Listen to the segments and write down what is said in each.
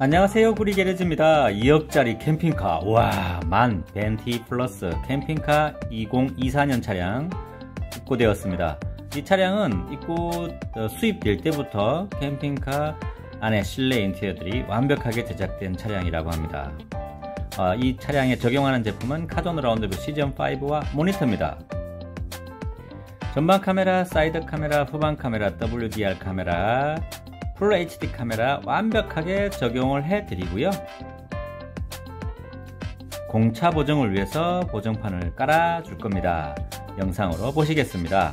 안녕하세요 구리 게러지입니다. 2억짜리 캠핑카. 와만 벤티 플러스 캠핑카 2024년 차량 입고되었습니다. 이 차량은 입고 어, 수입될 때부터 캠핑카 안에 실내 인테리어들이 완벽하게 제작된 차량이라고 합니다. 어, 이 차량에 적용하는 제품은 카존 around view 시즌5와 모니터입니다. 전방 카메라, 사이드 카메라, 후방 카메라, WDR 카메라, 풀 HD 카메라 완벽하게 적용을 해 드리고요. 공차 보정을 위해서 보정판을 깔아 줄 겁니다. 영상으로 보시겠습니다.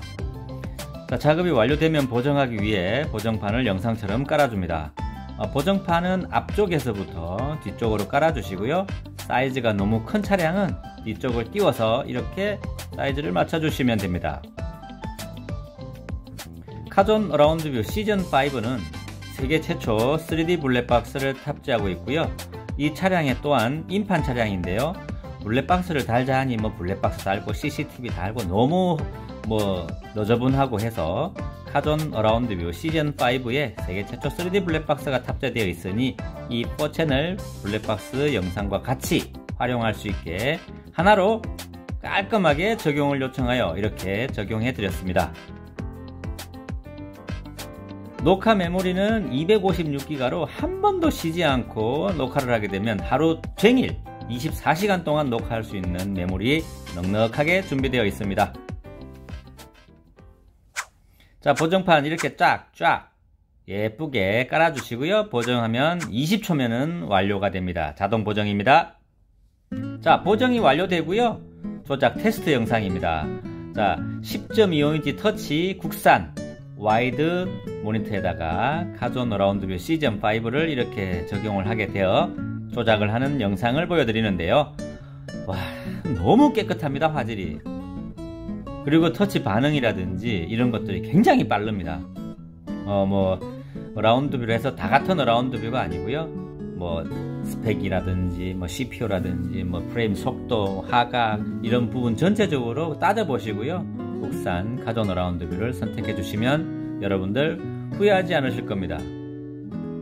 자, 작업이 완료되면 보정하기 위해 보정판을 영상처럼 깔아줍니다. 어, 보정판은 앞쪽에서부터 뒤쪽으로 깔아 주시고요. 사이즈가 너무 큰 차량은 뒤쪽을 띄워서 이렇게 사이즈를 맞춰 주시면 됩니다. 카존 around view 시즌5는 세계 최초 3D 블랙박스를 탑재하고 있고요. 이 차량에 또한 인판 차량인데요. 블랙박스를 달자 하니 뭐 블랙박스 달고 CCTV 달고 너무 뭐 너저분하고 해서 카존 around view 시즌 5에 세계 최초 3D 블랙박스가 탑재되어 있으니 이 4채널 블랙박스 영상과 같이 활용할 수 있게 하나로 깔끔하게 적용을 요청하여 이렇게 적용해 드렸습니다. 녹화 메모리는 256기가로 한 번도 쉬지 않고 녹화를 하게 되면 하루 종일 24시간 동안 녹화할 수 있는 메모리 넉넉하게 준비되어 있습니다. 자 보정판 이렇게 쫙쫙 예쁘게 깔아주시고요. 보정하면 20초면은 완료가 됩니다. 자동 보정입니다. 자 보정이 완료되고요. 조작 테스트 영상입니다. 자 10.25인치 터치 국산 와이드 모니터에다가 카존 around view 시즌 5를 이렇게 적용을 하게 되어 조작을 하는 영상을 보여드리는데요. 와 너무 깨끗합니다 화질이. 그리고 터치 반응이라든지 이런 것들이 굉장히 빠릅니다. 어 뭐 around view로 해서 다 같은 around view가 아니고요. 뭐 스펙이라든지 뭐 CPU라든지 뭐 프레임 속도, 화각 이런 부분 전체적으로 따져 보시고요. 국산 카존 around view를 선택해 주시면 여러분들 후회하지 않으실 겁니다.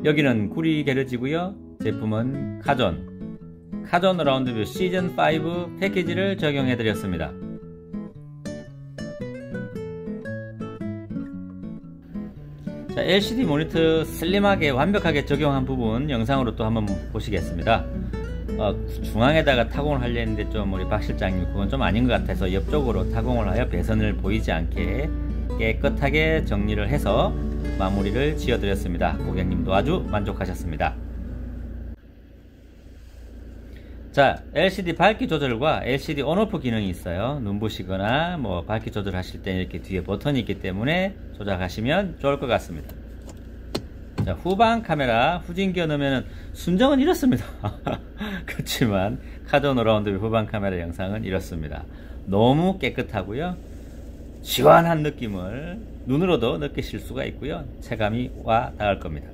여기는 구리 게러지고요. 제품은 카존 카존 around view 시즌 5 패키지를 적용해 드렸습니다. 자, LCD 모니터 슬림하게 완벽하게 적용한 부분 영상으로 또 한번 보시겠습니다. 어, 중앙에다가 타공을 하려 했는데 좀 우리 박 실장님 그건 좀 아닌 것 같아서 옆쪽으로 타공을 하여 배선을 보이지 않게 깨끗하게 정리를 해서 마무리를 지어 드렸습니다 고객님도 아주 만족하셨습니다 자 LCD 밝기 조절과 LCD 온오프 기능이 있어요 눈부시거나 뭐 밝기 조절하실 때 이렇게 뒤에 버튼이 있기 때문에 조작하시면 좋을 것 같습니다 자, 후방 카메라 후진기어 넣으면 순정은 이렇습니다. 그렇지만 카존 around 후방 카메라 영상은 이렇습니다. 너무 깨끗하고요. 시원한 느낌을 눈으로도 느끼실 수가 있고요. 체감이 와 닿을 겁니다.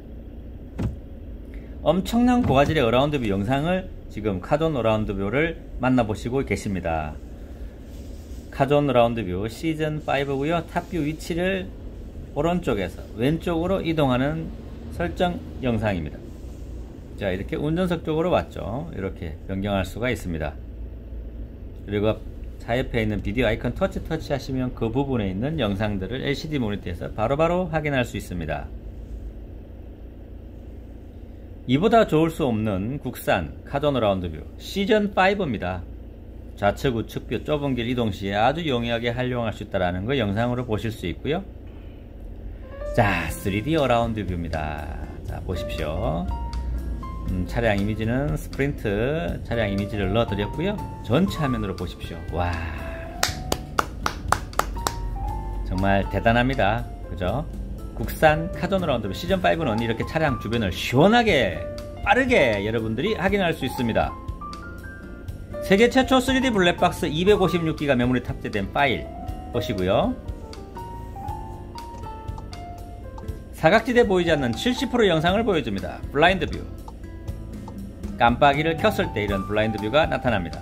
엄청난 고화질의 around view 영상을 지금 카존 around view를 만나보시고 계십니다. 카존 around view 시즌 5고요. top view 위치를 오른쪽에서 왼쪽으로 이동하는 설정 영상입니다. 자 이렇게 운전석 쪽으로 왔죠. 이렇게 변경할 수가 있습니다. 그리고 차 옆에 있는 비디오 아이콘 터치 터치 하시면 그 부분에 있는 영상들을 LCD 모니터에서 바로바로 바로 확인할 수 있습니다. 이보다 좋을 수 없는 국산 카존 around view 시즌 5입니다. 좌측 우측 view 좁은 길 이동 시에 아주 용이하게 활용할 수 있다는 거 영상으로 보실 수 있고요. 자 3D around view입니다 자 보십시오 음, 차량 이미지는 스프린터 차량 이미지를 넣어 드렸고요. 전체 화면으로 보십시오. 와. 정말 대단합니다. 그죠? 국산 카존 around 시즌5는 이렇게 차량 주변을 시원하게 빠르게 여러분들이 확인할 수 있습니다. 세계 최초 3D 블랙박스 256기가 메모리 탑재된 파일. 보시고요. 사각지대 보이지 않는 70% 영상을 보여줍니다. blind view. 깜빡이를 켰을 때 이런 blind view가 나타납니다.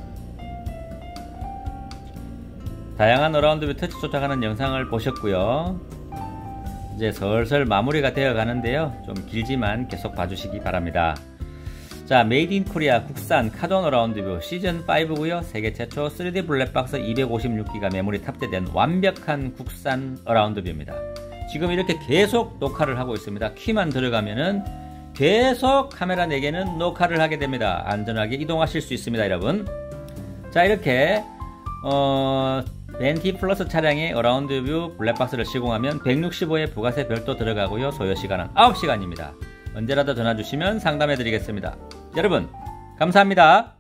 다양한 around view 터치 조작하는 영상을 보셨고요. 이제 슬슬 마무리가 되어 가는데요. 좀 길지만 계속 봐주시기 바랍니다. 자, made in Korea 국산 카존 around view 시즌 5고요. 세계 최초 3D 블랙박스 256기가 메모리 탑재된 완벽한 국산 around view입니다. 지금 이렇게 계속 녹화를 하고 있습니다. 키만 들어가면은 계속 카메라 4개는 녹화를 하게 됩니다. 안전하게 이동하실 수 있습니다, 여러분. 자, 이렇게 어, 벤티 플러스 차량의 around view 블랙박스를 시공하면 165의 부가세 별도 들어가고요. 소요 시간은 9시간입니다. 언제라도 전화 주시면 상담해 드리겠습니다. 여러분, 감사합니다.